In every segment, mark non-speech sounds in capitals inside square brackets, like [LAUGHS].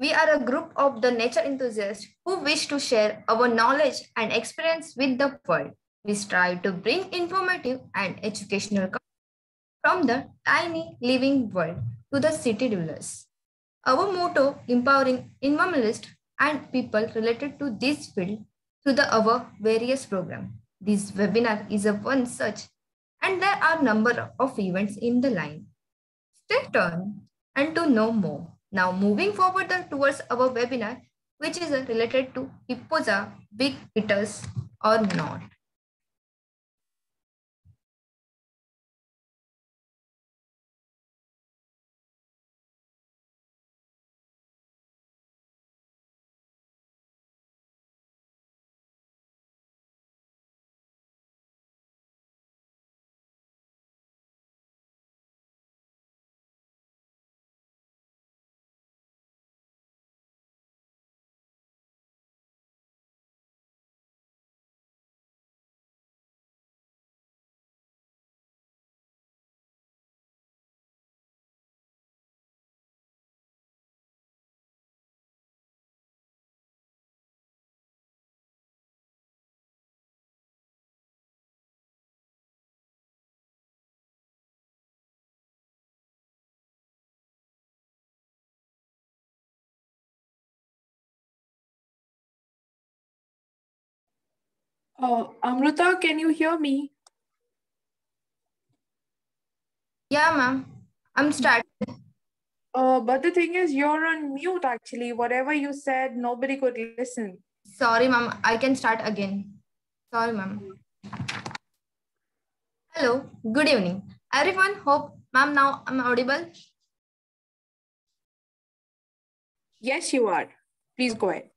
We are a group of the nature enthusiasts who wish to share our knowledge and experience with the world. We strive to bring informative and educational from the tiny living world to the city dwellers. Our motto, empowering environmentalists and people related to this field through the our various programs. This webinar is a one such and there are number of events in the line. Stay tuned and to know more. Now moving forward towards our webinar, which is related to HIPPOSA, big hitters or not. Oh, Amruta, can you hear me? Yeah, ma'am. I'm starting. Uh, but the thing is, you're on mute actually. Whatever you said, nobody could listen. Sorry, ma'am. I can start again. Sorry, ma'am. Hello. Good evening. Everyone, hope, ma'am, now I'm audible. Yes, you are. Please go ahead.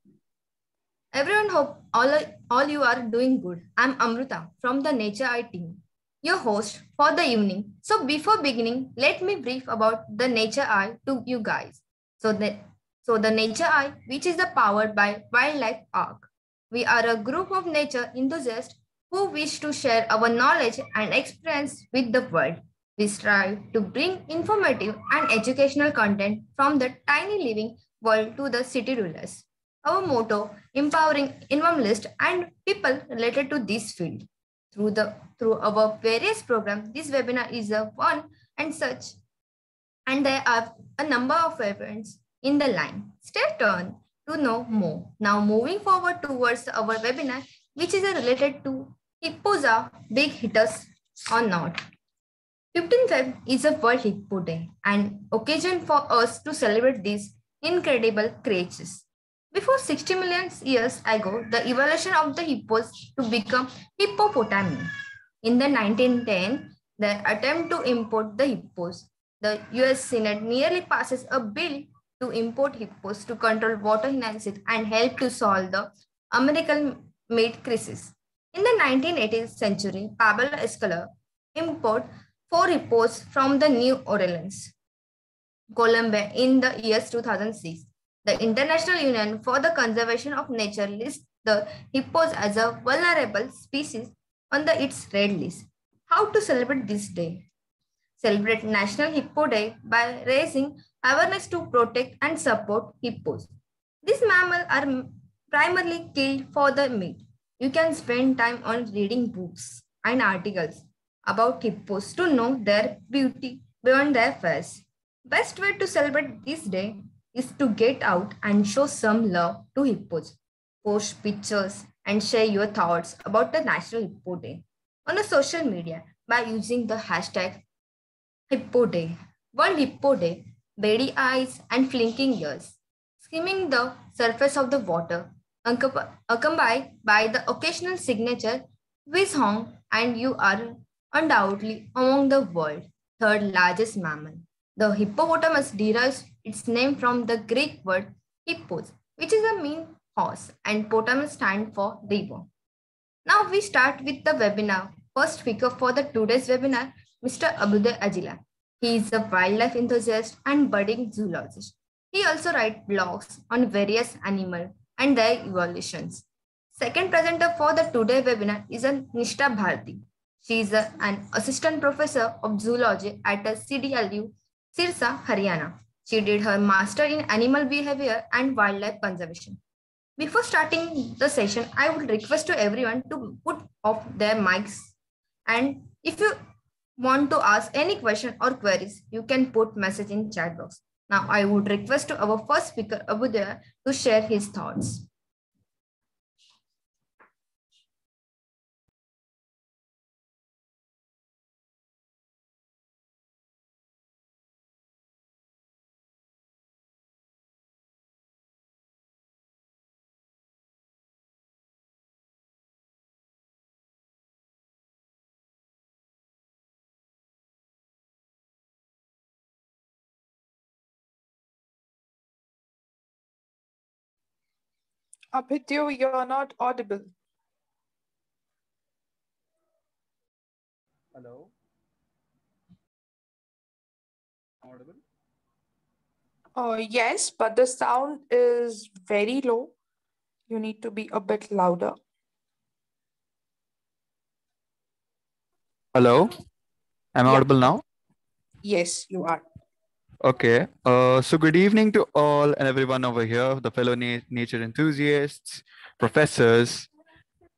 Everyone hope all, all you are doing good. I'm Amruta from the Nature Eye team, your host for the evening. So before beginning, let me brief about the Nature Eye to you guys. So the, so the Nature Eye, which is the powered by Wildlife Arc. We are a group of nature enthusiasts who wish to share our knowledge and experience with the world. We strive to bring informative and educational content from the tiny living world to the city rulers. Our motto, empowering environmentalists and people related to this field. Through, the, through our various programs, this webinar is a one and such. And there are a number of events in the line. Stay tuned to know more. Now moving forward towards our webinar, which is related to HIPPOSA, big hitters or not. 15th Feb is a World Hippo Day, an occasion for us to celebrate these incredible creatures. Before 60 million years ago, the evolution of the hippos to become hippopotami. In the 1910, the attempt to import the hippos, the US Senate nearly passes a bill to import hippos to control water inaccess and help to solve the American meat crisis. In the 1980th century, Pablo Escobar imported four hippos from the New Orleans, Colombia in the years 2006. The International Union for the Conservation of Nature lists the hippos as a vulnerable species on the its red list. How to celebrate this day? Celebrate National Hippo Day by raising awareness to protect and support hippos. These mammals are primarily killed for the meat. You can spend time on reading books and articles about hippos to know their beauty beyond their face. Best way to celebrate this day is to get out and show some love to hippos. Post pictures and share your thoughts about the National Hippo Day on a social media by using the hashtag Hippo Day. World Hippo Day, beady eyes and flinking ears, skimming the surface of the water, accompanied by the occasional signature whiz honk, and you are undoubtedly among the world's third largest mammal. The hippopotamus derives its name from the Greek word hippos, which is a mean horse, and potamus stand for river. Now we start with the webinar. First speaker for the today's webinar, Mr. Abhyuday Ajila. He is a wildlife enthusiast and budding zoologist. He also writes blogs on various animals and their evolutions. Second presenter for the today webinar is Nishtha Bharti. She is a, an assistant professor of zoology at a CDLU Sirsa, Haryana. She did her master in animal behavior and wildlife conservation. Before starting the session, I would request to everyone to put off their mics. And if you want to ask any question or queries, you can put message in chat box. Now I would request to our first speaker, Abudaya, to share his thoughts. Abhityo, you're not audible. Hello? Audible? Oh, yes, but the sound is very low. You need to be a bit louder. Hello? Am I Yeah. audible now? Yes, you are. Okay. Uh, so good evening to all and everyone over here, the fellow na- nature enthusiasts, professors,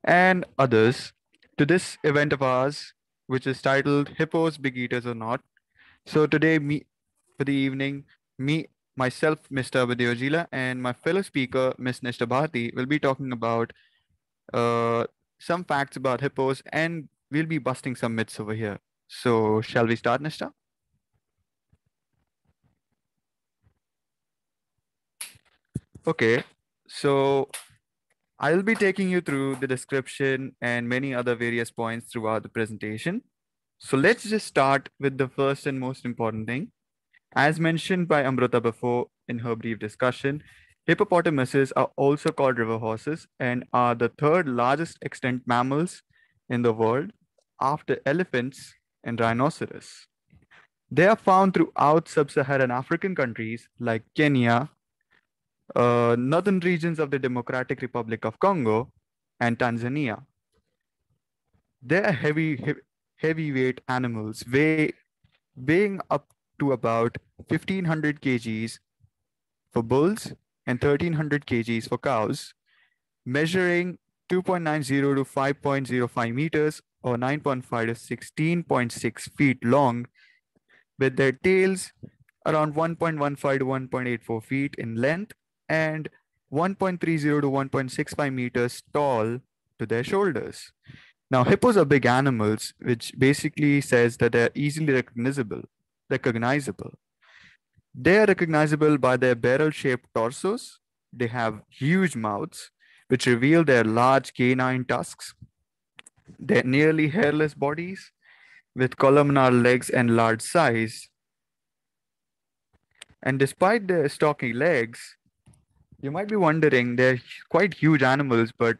and others to this event of ours, which is titled Hippos, Big Eaters or Not. So today, me for the evening, me, myself, Mr. Abhyuday Ajila, and my fellow speaker, Ms. Nishtha Bharti, will be talking about uh, some facts about hippos and we'll be busting some myths over here. So shall we start, Nishtha? Okay, so I'll be taking you through the description and many other various points throughout the presentation. So let's just start with the first and most important thing. As mentioned by Amrita before in her brief discussion, hippopotamuses are also called river horses and are the third largest extant mammals in the world after elephants and rhinoceros. They are found throughout sub-Saharan African countries like Kenya, uh, northern regions of the Democratic Republic of Congo, and Tanzania. They are heavy, heavy heavyweight animals, weigh, weighing up to about 1500 kgs for bulls and 1300 kgs for cows, measuring 2.90 to 5.05 meters or 9.5 to 16.6 feet long, with their tails around 1.15 to 1.84 feet in length and 1.30 to 1.65 meters tall to their shoulders. Now, hippos are big animals, which basically says that they're easily recognizable. Recognizable. They are recognizable by their barrel-shaped torsos. They have huge mouths, which reveal their large canine tusks. Their nearly hairless bodies, with columnar legs and large size. And despite their stocky legs, you might be wondering they're quite huge animals, but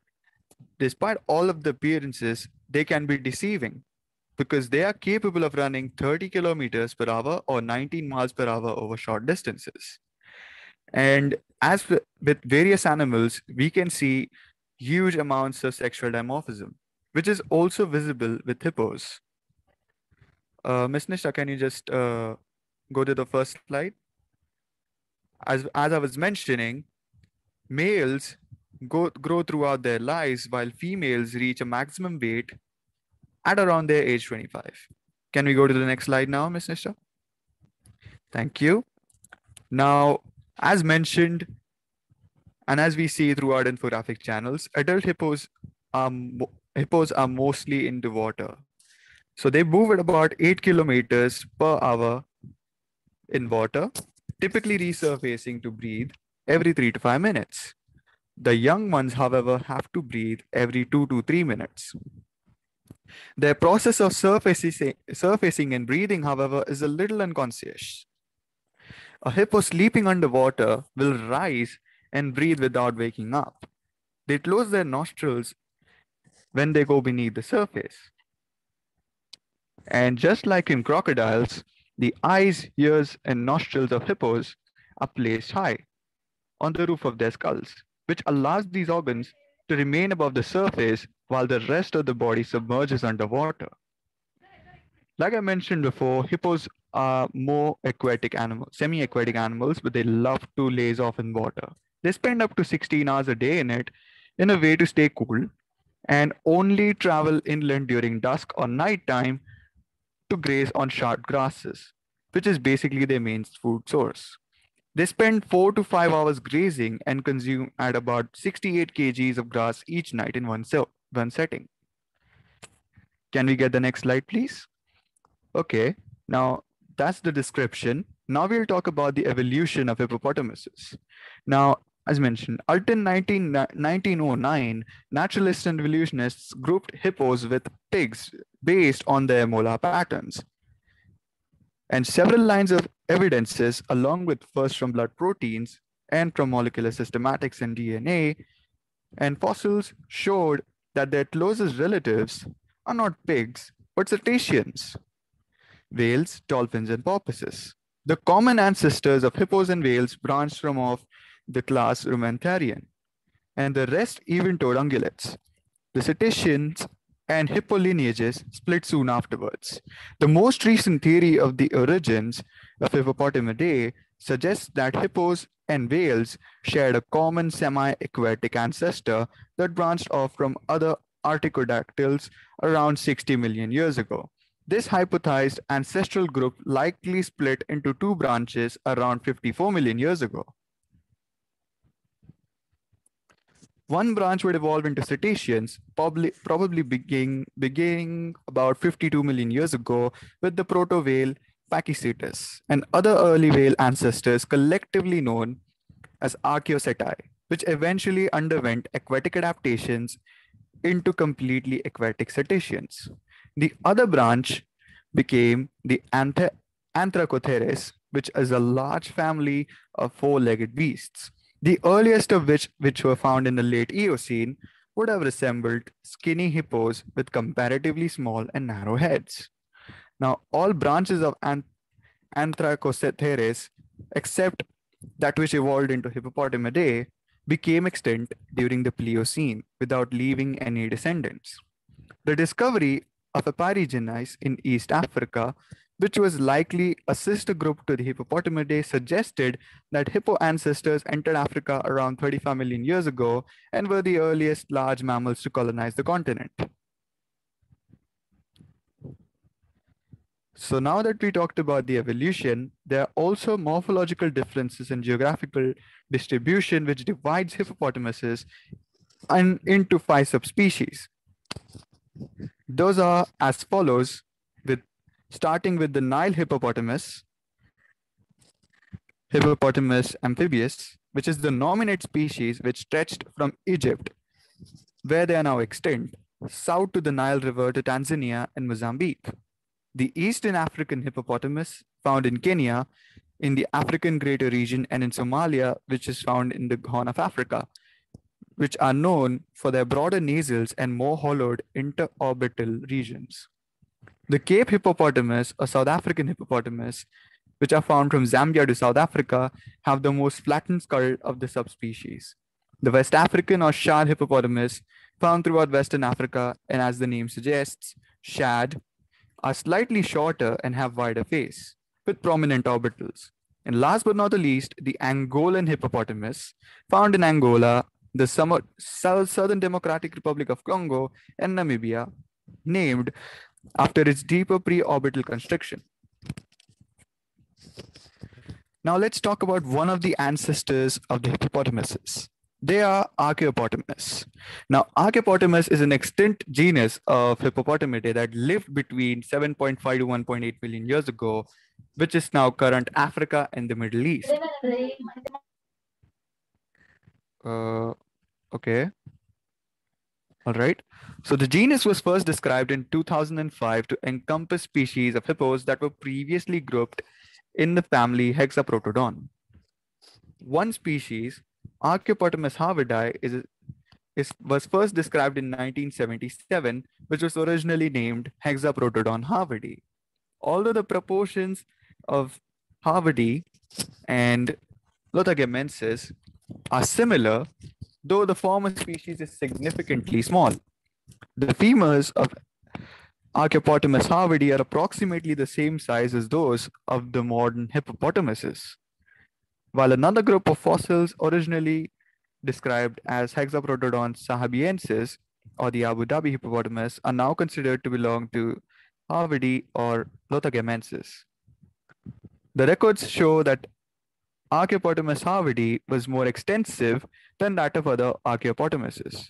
despite all of the appearances, they can be deceiving because they are capable of running 30 kilometers per hour or 19 miles per hour over short distances. And as with various animals, we can see huge amounts of sexual dimorphism, which is also visible with hippos. Uh, Ms. Nisha, can you just uh, go to the first slide? As, as I was mentioning, males go, grow throughout their lives while females reach a maximum weight at around their age 25. Can we go to the next slide now, Ms. Nisha? Thank you. Now, as mentioned, and as we see throughout infographic channels, adult hippos are, hippos are mostly into water. So they move at about 8 kilometers per hour in water, typically resurfacing to breathe every 3 to 5 minutes. The young ones, however, have to breathe every 2 to 3 minutes. Their process of surfacing and breathing, however, is a little unconscious. A hippo sleeping underwater will rise and breathe without waking up. They close their nostrils when they go beneath the surface. And just like in crocodiles, the eyes, ears, and nostrils of hippos are placed high on the roof of their skulls, which allows these organs to remain above the surface while the rest of the body submerges underwater. Like I mentioned before, hippos are more aquatic animals, semi-aquatic animals, but they love to laze off in water. They spend up to 16 hours a day in it in a way to stay cool and only travel inland during dusk or nighttime to graze on short grasses, which is basically their main food source. They spend four to five hours grazing and consume at about 68 kgs of grass each night in one, se- one setting. Can we get the next slide, please? Okay, now that's the description. Now we'll talk about the evolution of hippopotamuses. Now, as mentioned, until 19, 1909, naturalists and evolutionists grouped hippos with pigs based on their molar patterns. And several lines of evidences, along with first from blood proteins and from molecular systematics and DNA, and fossils showed that their closest relatives are not pigs, but cetaceans, whales, dolphins, and porpoises. The common ancestors of hippos and whales branched from off the class Rumentherian, and the rest even-toed ungulates. The cetaceans and hippo lineages split soon afterwards. The most recent theory of the origins of Hippopotamidae suggests that hippos and whales shared a common semi-aquatic ancestor that branched off from other artiodactyls around 60 million years ago. This hypothesized ancestral group likely split into two branches around 54 million years ago. One branch would evolve into cetaceans, probably, probably beginning, beginning about 52 million years ago with the proto whale Pakicetus and other early whale ancestors collectively known as Archaeoceti, which eventually underwent aquatic adaptations into completely aquatic cetaceans. The other branch became the Anthe- Anthracotheres, which is a large family of four-legged beasts. The earliest of which, which were found in the late Eocene, would have resembled skinny hippos with comparatively small and narrow heads. Now, all branches of Anth- except that which evolved into Hippopotamidae, became extinct during the Pliocene without leaving any descendants. The discovery of a Epirigenys in East Africa, which was likely a sister group to the Hippopotamidae, suggested that hippo ancestors entered Africa around 35 million years ago and were the earliest large mammals to colonize the continent. So now that we talked about the evolution, there are also morphological differences in geographical distribution which divides hippopotamuses and into five subspecies. Those are as follows, with starting with the Nile hippopotamus, Hippopotamus amphibius, which is the nominate species which stretched from Egypt, where they are now extinct, south to the Nile River to Tanzania and Mozambique. The Eastern African hippopotamus, found in Kenya, in the African Greater Region, and in Somalia, which is found in the Horn of Africa, which are known for their broader nasals and more hollowed interorbital regions. The Cape hippopotamus, or South African hippopotamus, which are found from Zambia to South Africa, have the most flattened skull of the subspecies. The West African or Chad hippopotamus, found throughout Western Africa, and as the name suggests, Chad, are slightly shorter and have wider face, with prominent orbitals. And last but not the least, the Angolan hippopotamus, found in Angola, the Southern Democratic Republic of Congo, and Namibia, named after its deeper pre-orbital constriction. Now let's talk about one of the ancestors of the hippopotamuses. They are Archaeopotamus. Now, Archaeopotamus is an extinct genus of hippopotamidae that lived between 7.5 to 1.8 million years ago, which is now current Africa and the Middle East. Uh, okay. All right. So the genus was first described in 2005 to encompass species of hippos that were previously grouped in the family Hexaprotodon. One species, Archaeopotamus harvardi, is, is, was first described in 1977, which was originally named Hexaprotodon harvardi. Although the proportions of harvardi and Lothagamensis are similar, though the former species is significantly small. The femurs of Archaeopteryx harvardii are approximately the same size as those of the modern hippopotamuses. While another group of fossils originally described as Hexaprotodon sahabiensis or the Abu Dhabi hippopotamus are now considered to belong to Harvardii or Lothagamensis. The records show that Archaeopteryx harvardii was more extensive than that of other Archaeopteryxes.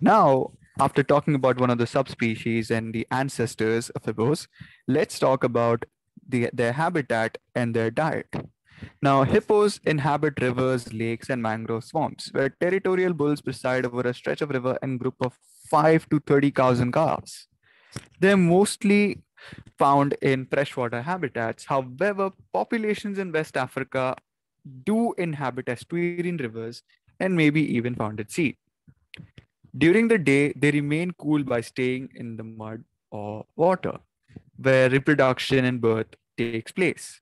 Now, after talking about one of the subspecies and the ancestors of hippos, let's talk about the, their habitat and their diet. Now, hippos inhabit rivers, lakes, and mangrove swamps, where territorial bulls preside over a stretch of river and group of 5 to 30,000 calves. They're mostly found in freshwater habitats. However, populations in West Africa do inhabit estuarine rivers and maybe even found at sea. During the day, they remain cool by staying in the mud or water, where reproduction and birth takes place.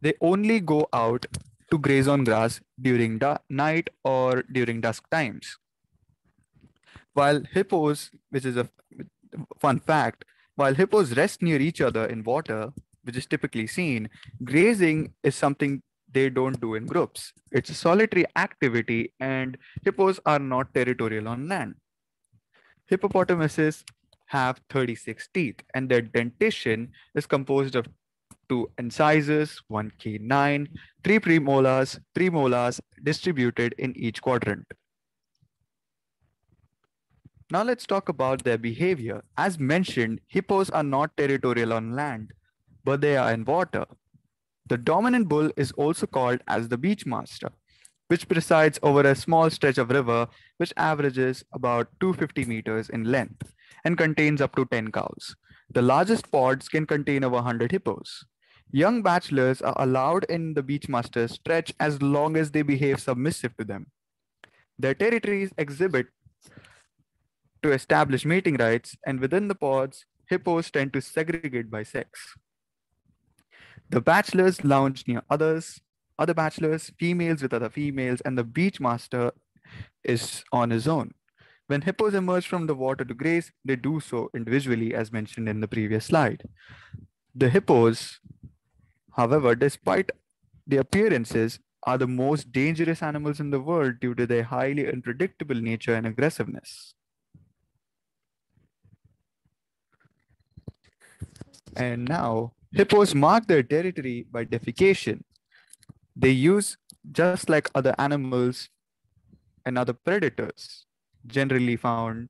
They only go out to graze on grass during the night or during dusk times. While hippos, which is a fun fact, while hippos rest near each other in water, which is typically seen, grazing is something they don't do in groups. It's a solitary activity, and hippos are not territorial on land. Hippopotamuses have 36 teeth, and their dentition is composed of two incisors, one canine, three premolars, three molars distributed in each quadrant. Now let's talk about their behavior. As mentioned, hippos are not territorial on land, but they are in water. The dominant bull is also called as the beach master, which presides over a small stretch of river which averages about 250 meters in length and contains up to 10 cows. The largest pods can contain over 100 hippos. Young bachelors are allowed in the beachmaster's stretch as long as they behave submissive to them. Their territories exhibit to establish mating rights, and within the pods, hippos tend to segregate by sex. The bachelors lounge near others, other bachelors, females with other females, and the beach master is on his own. When hippos emerge from the water to graze, they do so individually, as mentioned in the previous slide. The hippos, however, despite the appearances, are the most dangerous animals in the world due to their highly unpredictable nature and aggressiveness. And now, hippos mark their territory by defecation. They use, just like other animals and other predators, generally found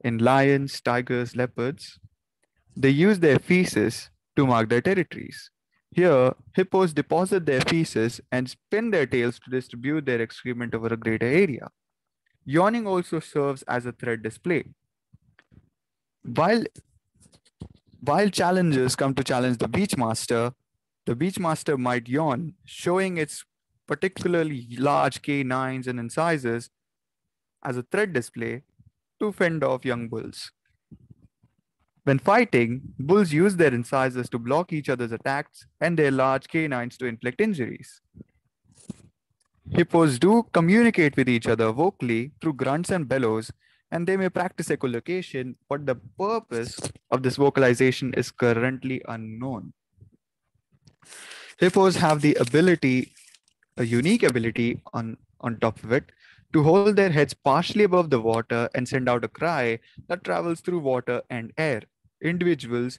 in lions, tigers, leopards, they use their feces to mark their territories. Here, hippos deposit their feces and spin their tails to distribute their excrement over a greater area. Yawning also serves as a threat display. While while challengers come to challenge the Beachmaster, the Beachmaster might yawn, showing its particularly large canines and incisors as a threat display to fend off young bulls. When fighting, bulls use their incisors to block each other's attacks and their large canines to inflict injuries. Hippos do communicate with each other vocally through grunts and bellows and they may practice echolocation, but the purpose of this vocalization is currently unknown. Hippos have the ability, a unique ability on, on top of it, to hold their heads partially above the water and send out a cry that travels through water and air. Individuals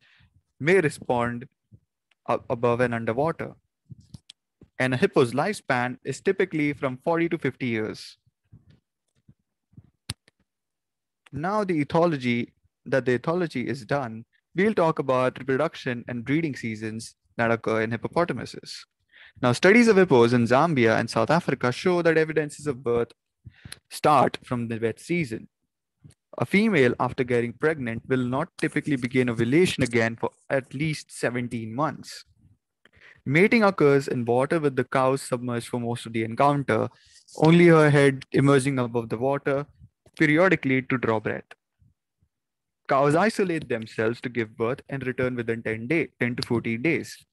may respond above and underwater. And a hippo's lifespan is typically from 40 to 50 years. Now the ethology, that the ethology is done, we'll talk about reproduction and breeding seasons that occur in hippopotamuses. Now, studies of hippos in Zambia and South Africa show that evidences of birth start from the wet season. A female, after getting pregnant, will not typically begin ovulation again for at least 17 months. Mating occurs in water with the cows submerged for most of the encounter, only her head emerging above the water periodically to draw breath. Cows isolate themselves to give birth and return within 10, day, 10 to 14 days.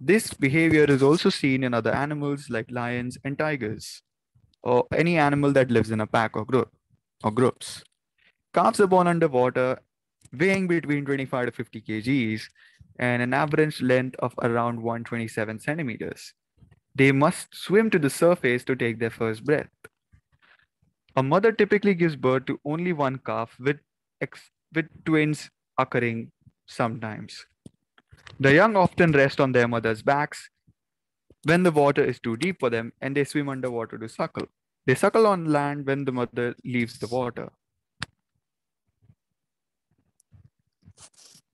This behavior is also seen in other animals like lions and tigers, or any animal that lives in a pack or group or groups. Calves are born underwater, weighing between 25 to 50 kgs and an average length of around 127 centimeters. They must swim to the surface to take their first breath. A mother typically gives birth to only one calf with, with twins occurring sometimes. The young often rest on their mother's backs when the water is too deep for them and they swim underwater to suckle. They suckle on land when the mother leaves the water.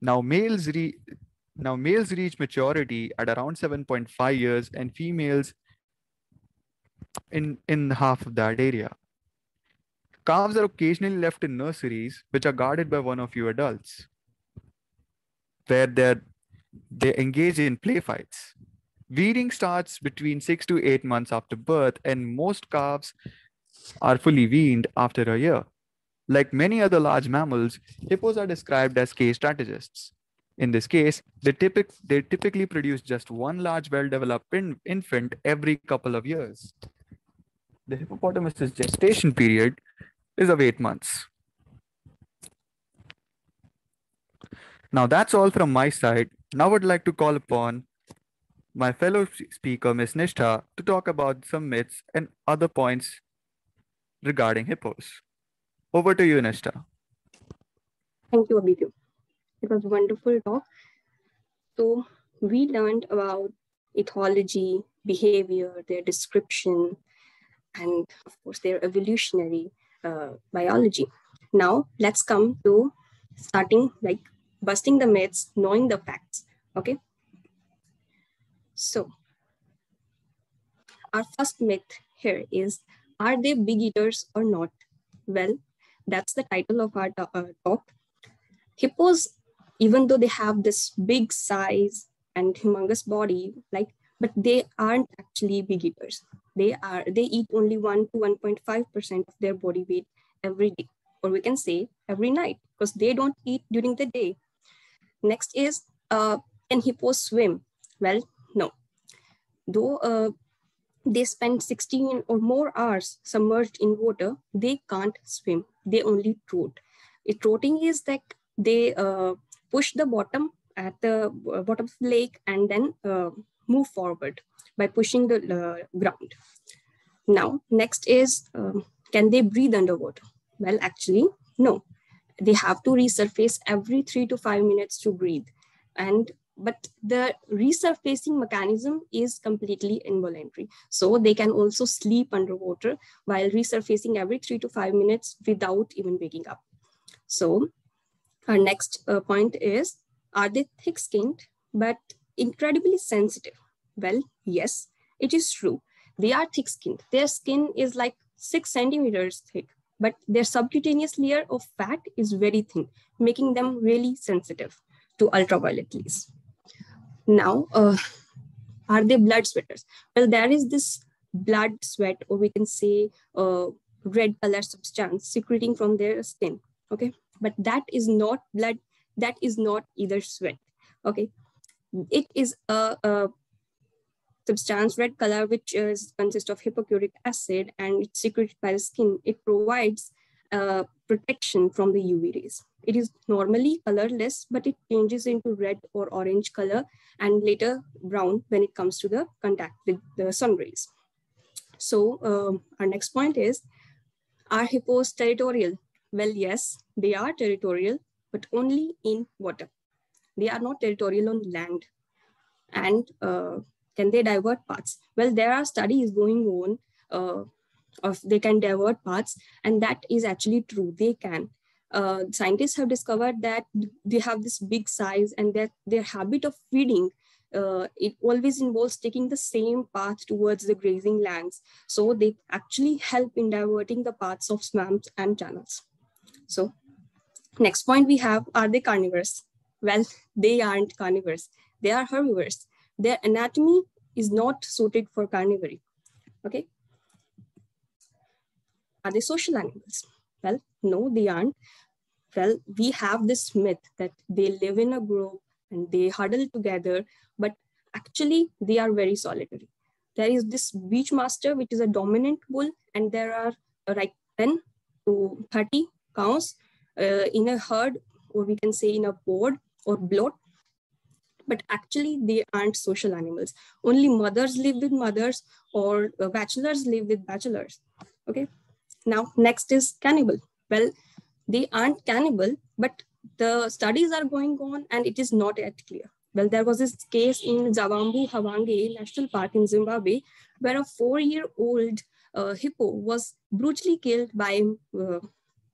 Now males, re- now males reach maturity at around 7.5 years and females in, in half of that area. Calves are occasionally left in nurseries, which are guarded by one or few adults, where they're, they engage in play fights. Weaning starts between six to eight months after birth, and most calves are fully weaned after a year. Like many other large mammals, hippos are described as K-strategists. In this case, they, typic- they typically produce just one large, well developed in- infant every couple of years. The hippopotamus's gestation period is of eight months. Now, that's all from my side. Now, I'd like to call upon my fellow speaker, Ms. Nishtha, to talk about some myths and other points regarding hippos. Over to you, Nishtha. Thank you, Abhidhu. It was a wonderful talk. So we learned about ethology, behavior, their description, and of course their evolutionary biology. Now let's come to starting like busting the myths, knowing the facts. Okay. So our first myth here is, are they big eaters or not? Well, that's the title of our uh, talk. Hippos, even though they have this big size and humongous body, like, but they aren't actually big eaters. They are, they eat only one to 1.5% of their body weight every day, or we can say every night, because they don't eat during the day. Next is, uh, can hippos swim? Well, no. Though uh, they spend 16 or more hours submerged in water, they can't swim. They only trot. It, trotting is that they uh, push the bottom at the uh, bottom of the lake and then uh, move forward by pushing the uh, ground. Now, next is, um, can they breathe underwater? Well, actually, no. They have to resurface every three to five minutes to breathe. And but the resurfacing mechanism is completely involuntary. So they can also sleep underwater while resurfacing every three to five minutes without even waking up. So our next uh, point is, are they thick-skinned but incredibly sensitive? Well, yes, it is true. They are thick-skinned. Their skin is like six centimeters thick, but their subcutaneous layer of fat is very thin, making them really sensitive to ultraviolet rays. Now, uh, are they blood sweaters? Well, there is this blood sweat, or we can say uh, red color substance secreting from their skin. Okay, but that is not blood. That is not either sweat. Okay, it is a, a substance red color which is consists of hippochloric acid and it's secreted by the skin. It provides uh, protection from the UV rays. It is normally colorless, but it changes into red or orange color and later brown when it comes to the contact with the sun rays. So um, our next point is, are hippos territorial? Well, yes, they are territorial, but only in water. They are not territorial on land. And uh, can they divert paths? Well, there are studies going on uh, of they can divert paths, and that is actually true. They can. Uh, scientists have discovered that they have this big size and that their habit of feeding uh, it always involves taking the same path towards the grazing lands. So they actually help in diverting the paths of swamps and channels. So next point we have, are they carnivores? Well, they aren't carnivores. They are herbivores. Their anatomy is not suited for carnivory. Okay. Are they social animals? Well, no, they aren't. Well, we have this myth that they live in a group and they huddle together, but actually they are very solitary. There is this beach master, which is a dominant bull, and there are like 10 to 30 cows, uh, in a herd, or we can say in a pod or bloat. But actually, they aren't social animals. Only mothers live with mothers, or uh, bachelors live with bachelors. Okay. Now, next is cannibal. Well, they aren't cannibal, but the studies are going on and it is not yet clear. Well, there was this case in Tsavambu Hwange National Park in Zimbabwe, where a four-year-old uh, hippo was brutally killed by uh,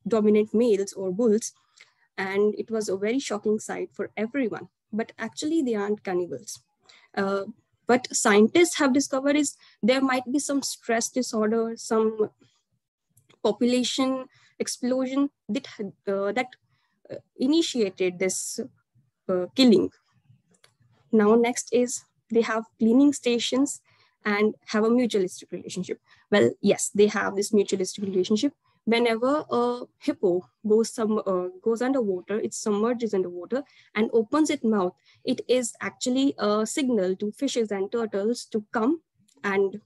dominant males or bulls. And it was a very shocking sight for everyone. But actually, they aren't cannibals. Uh, what scientists have discovered is there might be some stress disorder, some population explosion that, uh, that uh, initiated this uh, killing. Now, next is they have cleaning stations and have a mutualistic relationship. Well, yes, they have this mutualistic relationship. Whenever a hippo goes some uh, goes underwater, it submerges underwater and opens its mouth. It is actually a signal to fishes and turtles to come and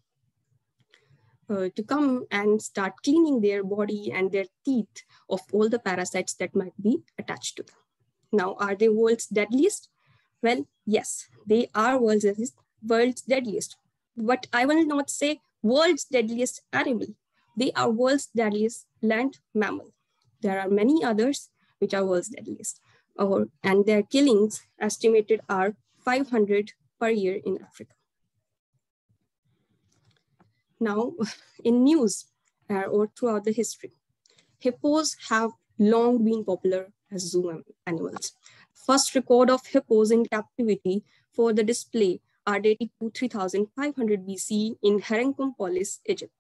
uh, to come and start cleaning their body and their teeth of all the parasites that might be attached to them. Now, are they world's deadliest? Well, yes, they are world's deadliest, world's deadliest. But I will not say world's deadliest animal. They are world's deadliest land mammal. There are many others which are world's deadliest. Or, and their killings estimated are 500 per year in Africa. Now, [LAUGHS] in news uh, or throughout the history, hippos have long been popular as zoo animals. First record of hippos in captivity for the display are dated to 3500 BC in Polis, Egypt.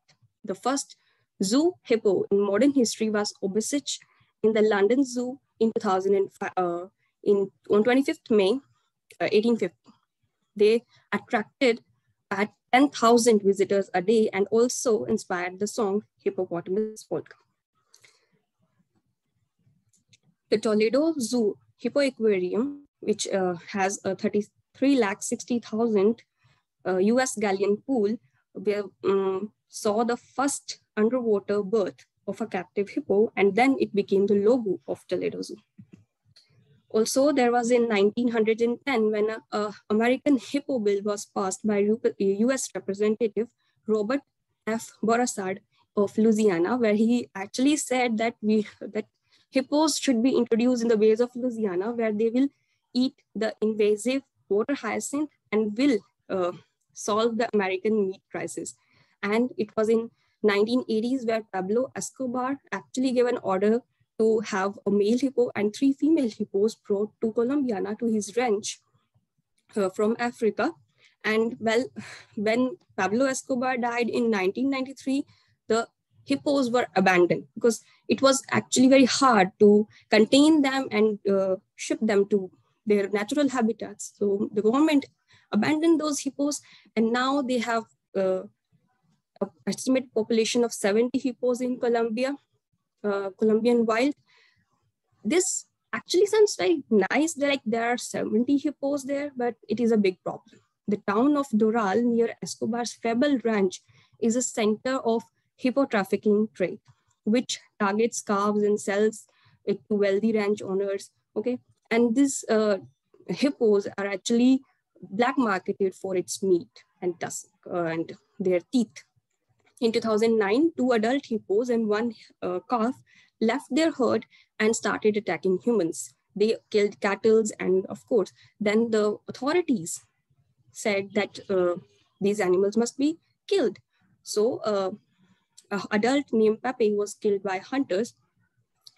The first zoo hippo in modern history was Obaysch in the London Zoo in 2005, uh, in, on 25th May uh, 1850. They attracted at 10,000 visitors a day and also inspired the song Hippopotamus Polka. The Toledo Zoo Hippo Aquarium, which uh, has a 33 lakh 60,000 uh, US gallon pool, where, um, saw the first underwater birth of a captive hippo, and then it became the logo of Toledo Zoo. Also, there was in 1910 when an American Hippo Bill was passed by US Representative Robert F. Broussard of Louisiana, where he actually said that we that hippos should be introduced in the bays of Louisiana, where they will eat the invasive water hyacinth and will uh, solve the American meat crisis. And it was in 1980s where Pablo Escobar actually gave an order to have a male hippo and three female hippos brought to Columbiana to his ranch uh, from Africa. And well, when Pablo Escobar died in 1993, the hippos were abandoned because it was actually very hard to contain them and uh, ship them to their natural habitats. So the government abandoned those hippos and now they have uh, an estimated population of 70 hippos in Colombia uh, Colombian wild. This actually sounds very nice. Like there are 70 hippos there, but it is a big problem. The town of Doral near Escobar's Fable Ranch is a center of hippo trafficking trade, which targets calves and sells it to wealthy ranch owners. Okay, and these uh, hippos are actually black marketed for its meat and tusk uh, and their teeth. In 2009, two adult hippos and one uh, calf left their herd and started attacking humans. They killed cattle, and of course, then the authorities said that uh, these animals must be killed. So, uh, an adult named Pepe was killed by hunters.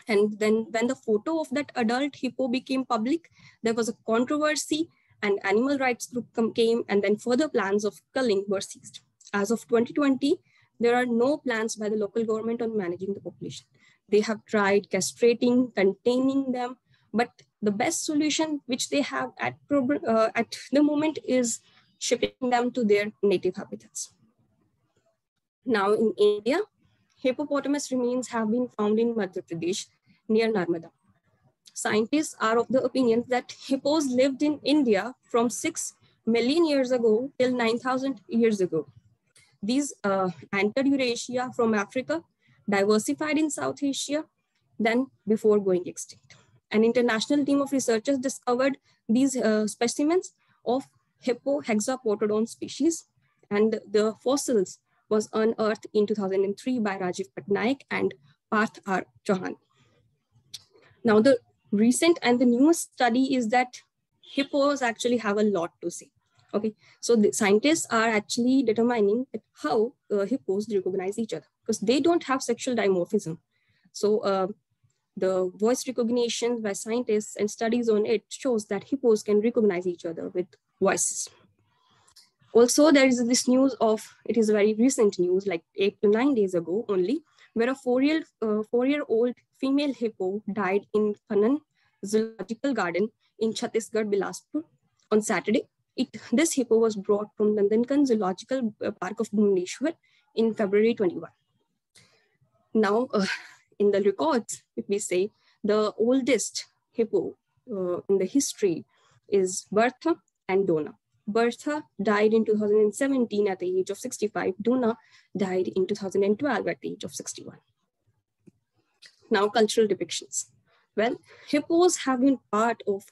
And then, when the photo of that adult hippo became public, there was a controversy, and animal rights group came, and then further plans of culling were seized. As of 2020, there are no plans by the local government on managing the population. They have tried castrating, containing them, but the best solution which they have at, uh, at the moment is shipping them to their native habitats. Now in India, hippopotamus remains have been found in Madhya Pradesh near Narmada. Scientists are of the opinion that hippos lived in India from 6 million years ago till 9,000 years ago. These uh, entered Eurasia from Africa, diversified in South Asia, then before going extinct. An international team of researchers discovered these uh, specimens of Hippo Hexaprotodon species and the fossils was unearthed in 2003 by Rajiv Patnaik and Parth R. Chauhan. Now the recent and the newest study is that hippos actually have a lot to say. Okay, so the scientists are actually determining how uh, hippos recognize each other because they don't have sexual dimorphism. So uh, the voice recognition by scientists and studies on it shows that hippos can recognize each other with voices. Also, there is this news of, it is very recent news, like eight to nine days ago only, where a uh, four-year-old female hippo died in Kanan Zoological Garden in Chhattisgarh, Bilaspur on Saturday. It, this hippo was brought from Nandankanan Zoological uh, Park of Bhubaneswar in February 21. Now, uh, in the records, if we say the oldest hippo uh, in the history is Bertha and Donna. Bertha died in 2017 at the age of 65. Donna died in 2012 at the age of 61. Now, cultural depictions. Well, hippos have been part of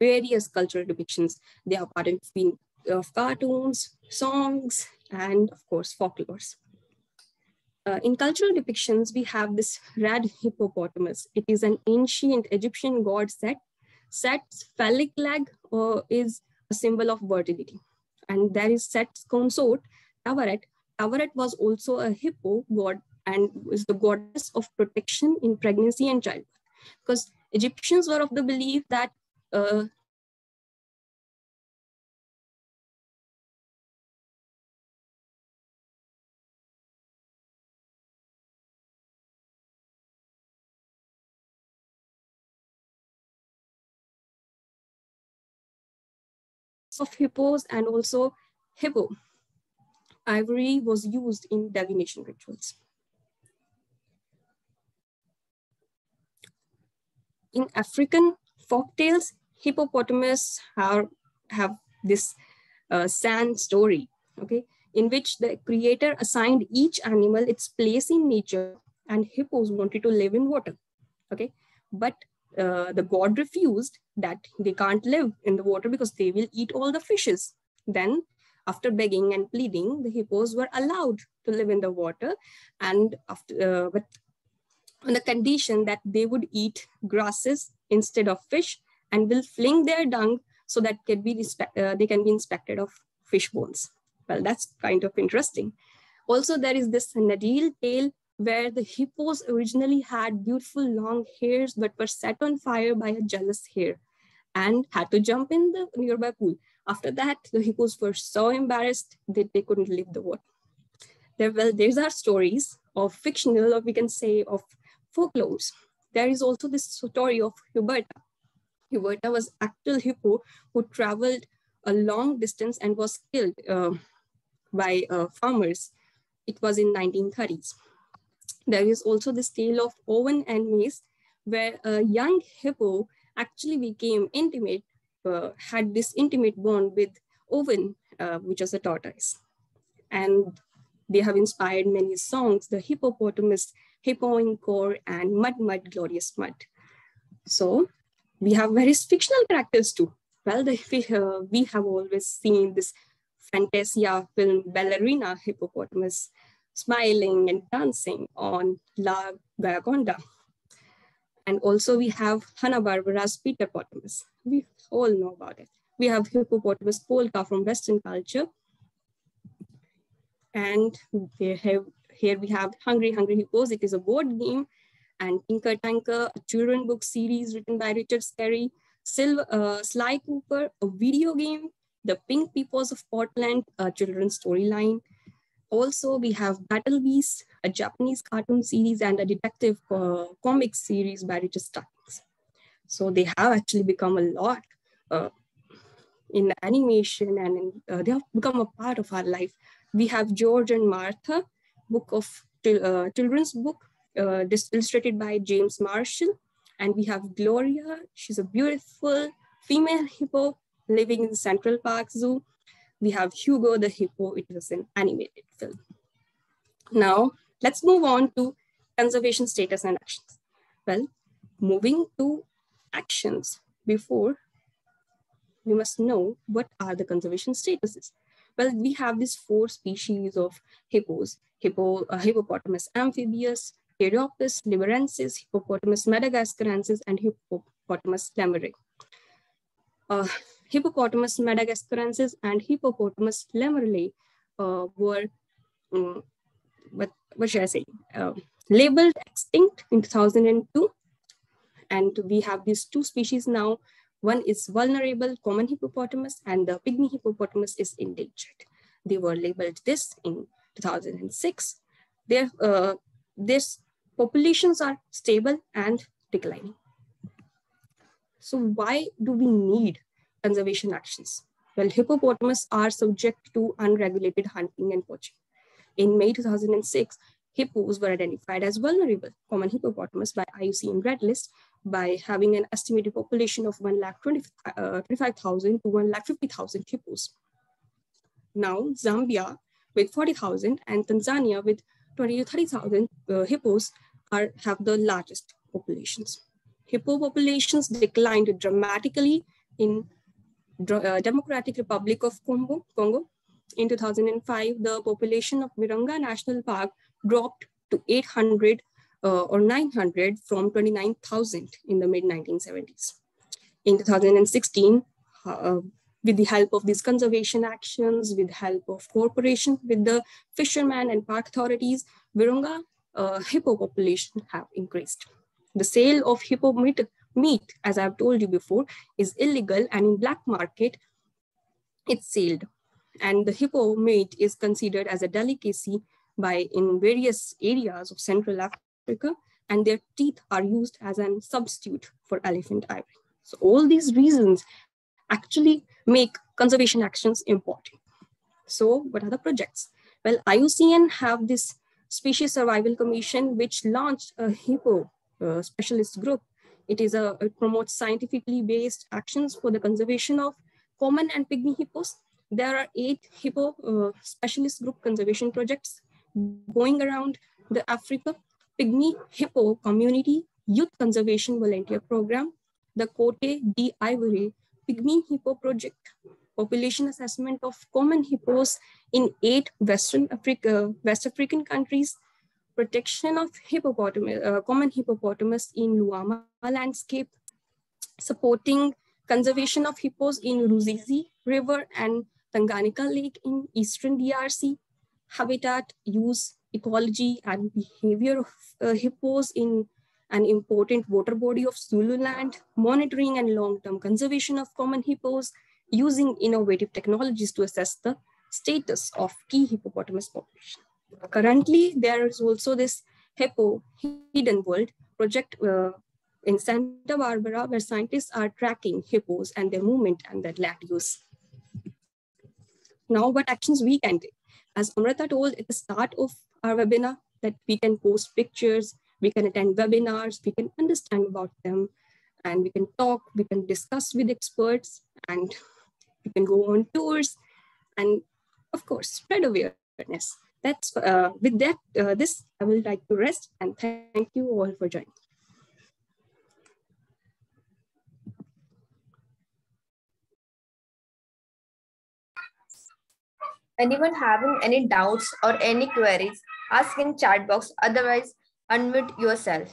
various cultural depictions. They are part of, been, of cartoons, songs, and of course, folklores. Uh, in cultural depictions, we have this red hippopotamus. It is an ancient Egyptian god Set. Set's phallic leg uh, is a symbol of fertility. And there is Set's consort, Taweret. Taweret was also a hippo god and is the goddess of protection in pregnancy and childbirth. Because Egyptians were of the belief that uh, of hippos and also hippo. Ivory was used in divination rituals. In African folktales, hippopotamus are, have this uh, San story, okay, in which the creator assigned each animal its place in nature and hippos wanted to live in water, okay? But uh, the god refused that they can't live in the water because they will eat all the fishes. Then after begging and pleading, the hippos were allowed to live in the water and after, uh, but on the condition that they would eat grasses instead of fish and will fling their dung so that can be uh, they can be inspected of fish bones. Well, that's kind of interesting. Also, there is this Ndebele tale where the hippos originally had beautiful long hairs but were set on fire by a jealous hare and had to jump in the nearby pool. After that, the hippos were so embarrassed that they couldn't leave the water. There, well, these are stories of fictional, or we can say of folklores. There is also this story of Huberta. Huberta was actual hippo who traveled a long distance and was killed uh, by uh, farmers. It was in 1930s. There is also this tale of Owen and Mzee, where a young hippo actually became intimate, uh, had this intimate bond with Owen, uh, which was a tortoise. And they have inspired many songs, the hippopotamus, hippo in core, and mud, mud, glorious mud. So we have various fictional characters too. Well, the, we, uh, we have always seen this Fantasia film ballerina hippopotamus smiling and dancing on La Gioconda. And also we have Hanna-Barbera's Peter Potamus. We all know about it. We have Hippopotamus polka from Western culture. And they have, here we have Hungry Hungry Hippos. It is a board game and Tinker Tanker, a children book series written by Richard Scarry, Silver, uh, Sly Cooper, a video game, The Pink Peoples of Portland, a children's storyline, also, we have Battle Beast, a Japanese cartoon series and a detective uh, comic series by Richard Starkings. So they have actually become a lot uh, in animation and in, uh, they have become a part of our life. We have George and Martha, book of uh, children's book, uh, illustrated by James Marshall. And we have Gloria, she's a beautiful female hippo living in Central Park Zoo we have Hugo the Hippo. It was an animated film. Now, let's move on to conservation status and actions. Well, moving to actions before we must know what are the conservation statuses. Well, we have these four species of hippos, hippo, uh, hippopotamus amphibius, Choeropsis liberiensis, Hippopotamus madagascariensis, and Hippopotamus lemuri. Uh, Hippopotamus madagascariensis and Hippopotamus lemuri uh, were, um, what, what should I say, uh, labeled extinct in 2002. And we have these two species now. One is vulnerable common hippopotamus and the pygmy hippopotamus is endangered. They were labeled this in 2006. Their, uh, this populations are stable and declining. So why do we need conservation actions? Well, hippopotamus are subject to unregulated hunting and poaching. In May 2006, hippos were identified as vulnerable common hippopotamus by IUCN Red List by having an estimated population of 1,25,000 uh, to 1,50,000 hippos. Now, Zambia with 40,000 and Tanzania with 20 to 30,000 uh, hippos are, have the largest populations. Hippo populations declined dramatically in uh, Democratic Republic of Congo, Congo. In 2005, the population of Virunga National Park dropped to 800 uh, or 900 from 29,000 in the mid 1970s. In 2016, uh, with the help of these conservation actions, with help of cooperation with the fishermen and park authorities, Virunga uh, hippo population have increased. The sale of hippo meat, meat, as I've told you before, is illegal and in black market, it's sold. And the hippo meat is considered as a delicacy by in various areas of Central Africa, and their teeth are used as a substitute for elephant ivory. So all these reasons actually make conservation actions important. So what are the projects? Well, IUCN have this Species Survival Commission, which launched a hippo uh, specialist group. It is a it promotes scientifically based actions for the conservation of common and pygmy hippos. There are eight hippo uh, specialist group conservation projects going around the Africa Pygmy Hippo Community Youth Conservation Volunteer Program, the Cote d'Ivoire Pygmy Hippo Project, population assessment of common hippos in eight Western Africa, West African countries, protection of hippopotamus, uh, common hippopotamus in Luama landscape, supporting conservation of hippos in Ruzizi River and Tanganyika Lake in Eastern DRC, habitat use, ecology and behavior of uh, hippos in an important water body of Zululand, monitoring and long-term conservation of common hippos, using innovative technologies to assess the status of key hippopotamus population. Currently, there is also this Hippo Hidden World project uh, in Santa Barbara where scientists are tracking hippos and their movement and their use. Now, what actions we can take? As Amrita told at the start of our webinar, that we can post pictures, we can attend webinars, we can understand about them, and we can talk, we can discuss with experts, and we can go on tours and of course spread awareness. That's uh, with that uh, this i will like to rest and thank you all for joining anyone having any doubts or any queries ask in chat box. Otherwise unmute yourself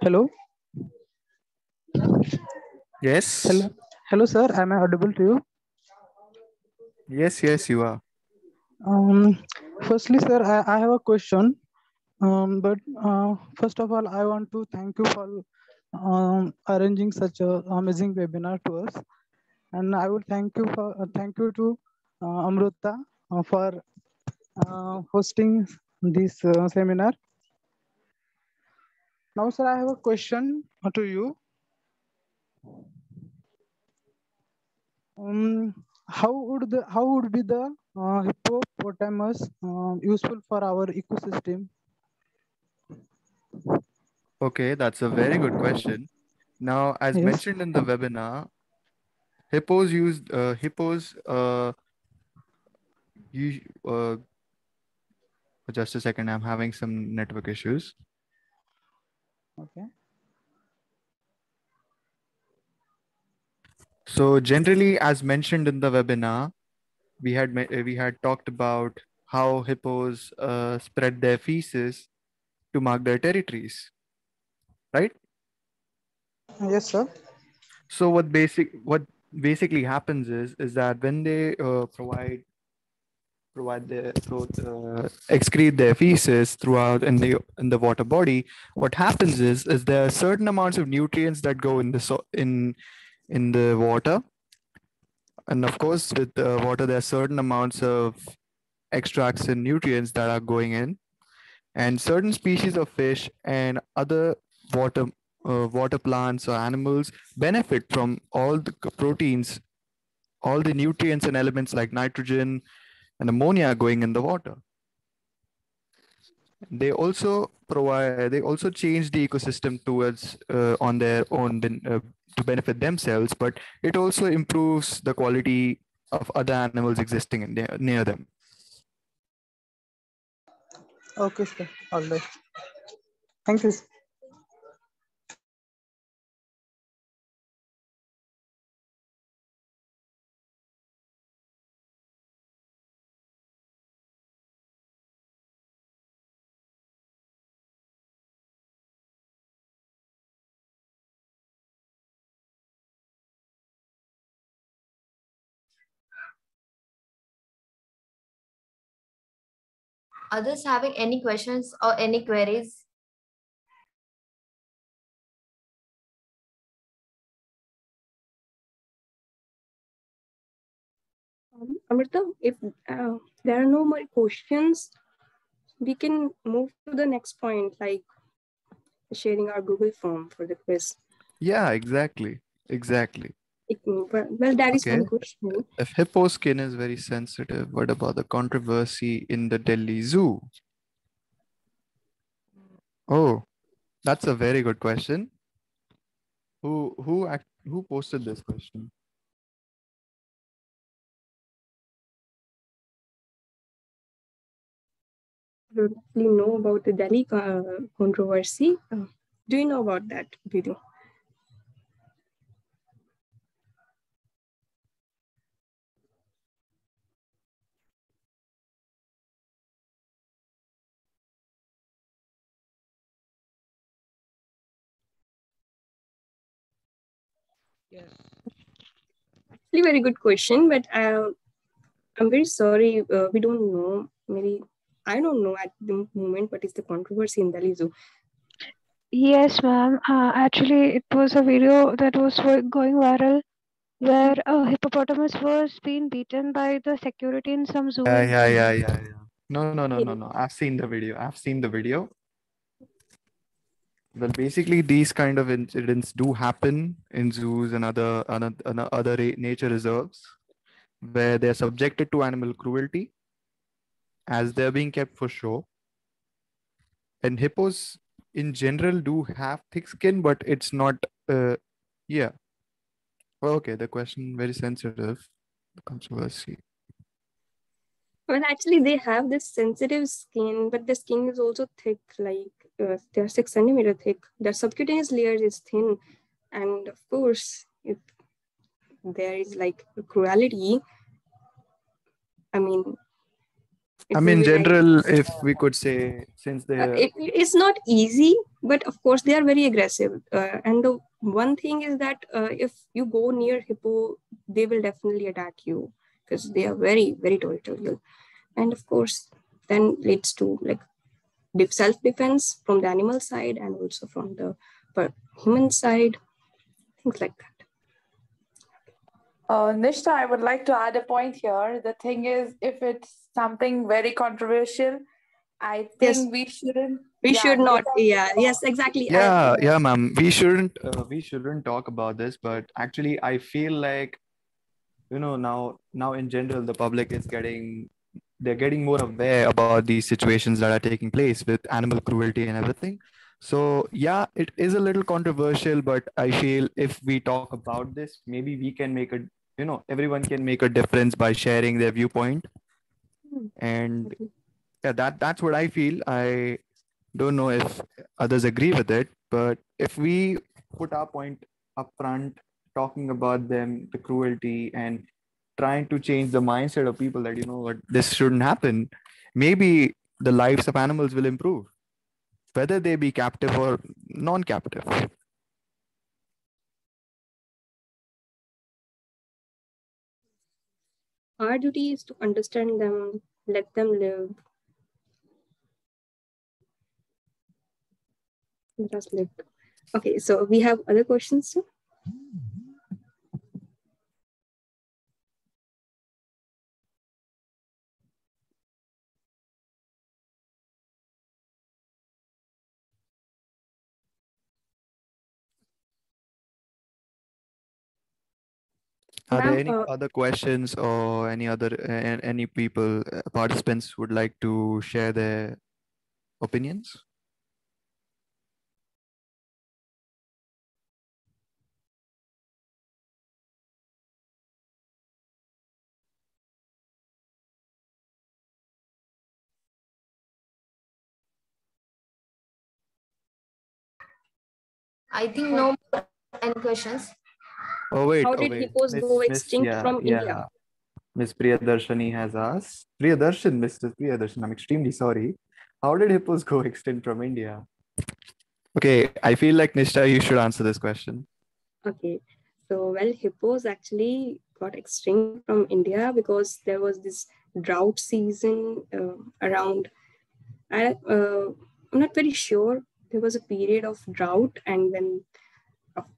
Hello. Yes. Hello. Hello, sir. Am I audible to you? Yes, yes, you are. Um, firstly, sir, I, I have a question. Um, but uh, first of all, I want to thank you for um, arranging such an amazing webinar to us. And I would thank you for uh, thank you to uh, Amrita uh, for uh, hosting this uh, seminar. Now, sir, I have a question to you. Um, how would the how would be the uh, hippopotamus uh, useful for our ecosystem? Okay, that's a very good question. Now, as Yes. mentioned in the webinar, hippos used uh, hippos uh, you uh, just a second, I'm having some network issues. Okay. So generally, as mentioned in the webinar, we had we had talked about how hippos uh, spread their feces to mark their territories, right? Yes, sir. So what basic what basically happens is is that when they uh, provide provide so, uh, excrete their feces throughout in the in the water body, what happens is is there are certain amounts of nutrients that go in the so in in the water, and of course with the water there are certain amounts of extracts and nutrients that are going in, and certain species of fish and other water uh, water plants or animals benefit from all the proteins, all the nutrients and elements like nitrogen and ammonia going in the water. They also provide, they also change the ecosystem towards uh, on their own uh, to benefit themselves, but it also improves the quality of other animals existing in there, near them. Okay, sir. All right. Thank you. Others having any questions or any queries? Um, Amrita, if uh, there are no more questions, we can move to the next point, like sharing our Google form for the quiz. Yeah, exactly, exactly. Well, that is one question. If hippo skin is very sensitive, what about the controversy in the Delhi Zoo? Oh, that's a very good question. Who who act, who posted this question? Probably know about the Delhi uh, controversy. Uh, do you know about that video? Yes. Actually, very good question, but uh, I'm very sorry. Uh, we don't know. Maybe I don't know at the moment what is the controversy in Delhi Zoo. Yes, ma'am. Uh, actually, it was a video that was going viral where a hippopotamus was being beaten by the security in some zoo. Yeah, yeah, yeah, yeah, yeah. No, no, no, no, no. I've seen the video. I've seen the video. Well, basically, these kind of incidents do happen in zoos and other other other nature reserves where they're subjected to animal cruelty as they're being kept for show. And hippos in general do have thick skin, but it's not, uh, yeah. Okay, the question very sensitive, controversy. Well, actually, they have this sensitive skin, but the skin is also thick, like uh, they're six centimeter thick. Their subcutaneous layer is thin, and of course, if there is like cruelty, I mean, I mean, be like- general, if we could say, since Uh, they're it, it's not easy, but of course they are very aggressive. Uh, and the one thing is that uh, if you go near hippo, they will definitely attack you because they are very, very territorial. And of course, then leads to like self defense from the animal side and also from the human side, things like that. Uh, Nishtha, I would like to add a point here. The thing is, if it's something very controversial, I think Yes. we shouldn't. We yeah, should not, don't- yeah, yes, exactly. I- yeah yeah ma'am we shouldn't uh, we shouldn't talk about this but actually i feel like you know now now in general the public is getting they're getting more aware about these situations that are taking place with animal cruelty and everything. So yeah it is a little controversial but i feel if we talk about this maybe we can make a you know everyone can make a difference by sharing their viewpoint. Hmm. And yeah that that's what i feel. I don't know if others agree with it but if we put our point up front talking about them the cruelty and trying to change the mindset of people that you know what this shouldn't happen maybe the lives of animals will improve whether they be captive or non-captive Our duty is to understand them, let them live. Let us live. Okay, so we have other questions too. Are there any uh, other questions or any other uh, any people uh, participants would like to share their opinions I think no more any questions. Oh wait, How oh, did wait. hippos Miss- go Miss- extinct yeah, from yeah. India? Miss Priyadarshani has asked. Priyadarshan, Mr. Priyadarshan, I'm extremely sorry. How did hippos go extinct from India? Okay, I feel like Nishtha, you should answer this question. Okay, so well, hippos actually got extinct from India because there was this drought season uh, around. I, uh, I'm not very sure. There was a period of drought, and then af-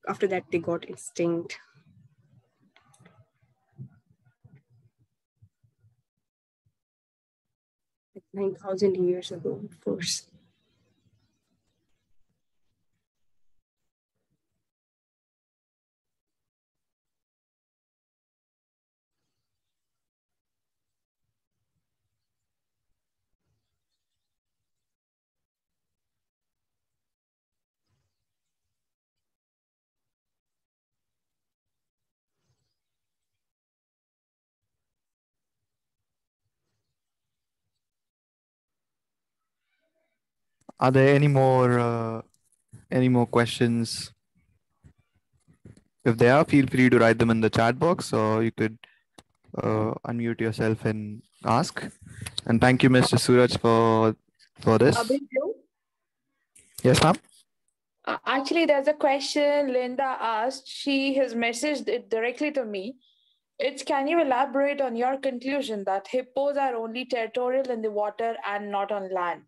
after that they got extinct. Like nine thousand years ago, of course. Are there any more uh, any more questions? If there are, feel free to write them in the chat box, or you could uh, unmute yourself and ask. And thank you, Mr. Suraj, for for this. Yes, ma'am. Uh, actually, there's a question Linda asked. She has messaged it directly to me. It's can you elaborate on your conclusion that hippos are only territorial in the water and not on land?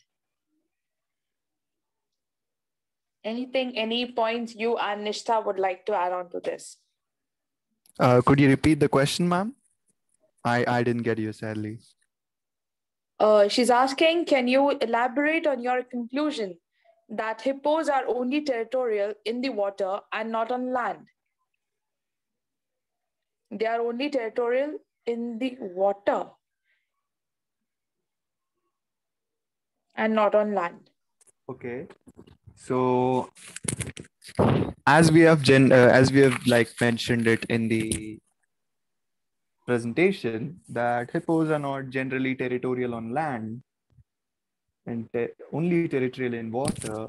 Anything, any points you and Nishtha would like to add on to this? Uh, could you repeat the question, ma'am? I I didn't get you, sadly. Uh, she's asking, can you elaborate on your conclusion that hippos are only territorial in the water and not on land? They are only territorial in the water and not on land. Okay. So, as we have gen, uh, as we have like mentioned it in the presentation, that hippos are not generally territorial on land and te- only territorial in water.